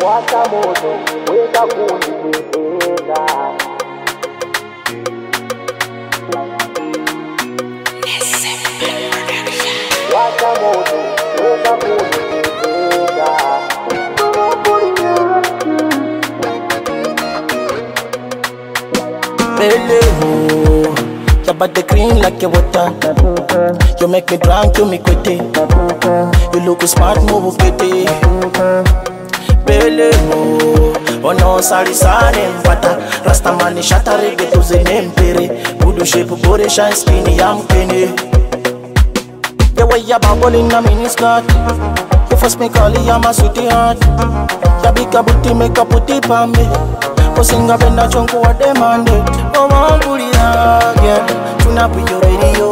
Wacha moto weka kuniweza Wacha your green like a water. You make me drunk, you make me day. You look smart, move with it. lebo wanaosarisane mpata rastamani shataregetuze nempere budushe kuboresha skini ya mkene yawayababolina miniskat kufasmikali ya masuti hat yabikabuti mekaputi pambe kosingapenda chonkuwa demande omanguliage tunapiyoreriyo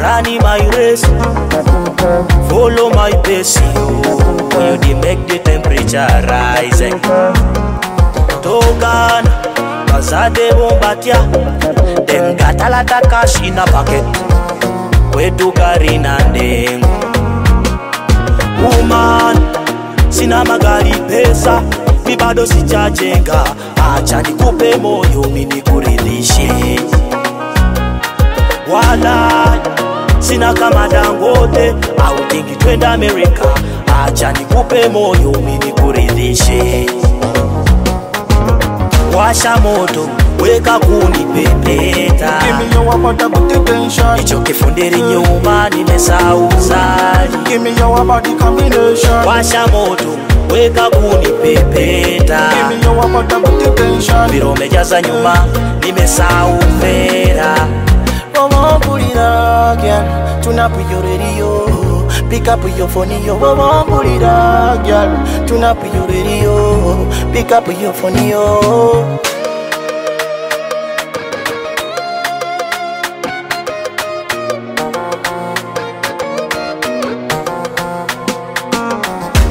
running my race follow my pace you, you dey make the temperature rise eh. togan bazade bombatia dem gatalata cash ina paket wetugari na ndengo woman sina magari pesa mibado sichajenga achanikupe moyo minikuridishe wala voilà. sina kama Dangote au tingi twenda Amerika. Acha nikupe moyo mimi kuridhishe, washa moto weka kunipepeta, icho kifundiri nyuma nimesauzaji, washa moto weka kunipepeta, viro mejaza nyuma nimesau fera tuna up your radio pick up your phone yo wawambulira girl. tuna up your radio pick up your phone yo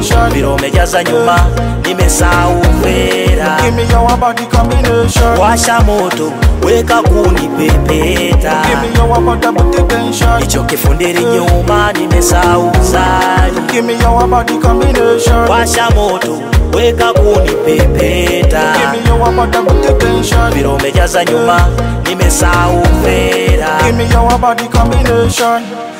Vile umejaza nyuma nimesahau combination Washa moto weka kuni pepeta, hicho kifundiri nyuma nimesahau combination Washa moto weka kuni pepeta, vile umejaza nyuma nimesahau combination